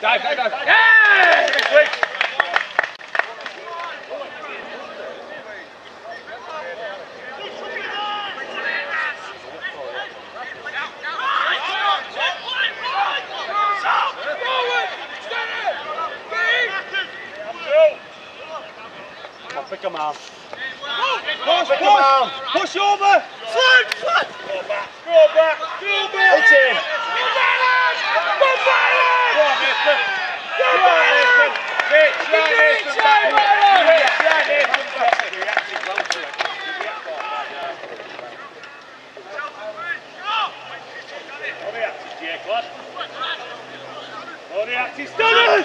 Dive, dive, dive. Yeah! Pick him up. Push, push, push over. Front, front. Go back, go back, go back. Out Oraya siz dönün!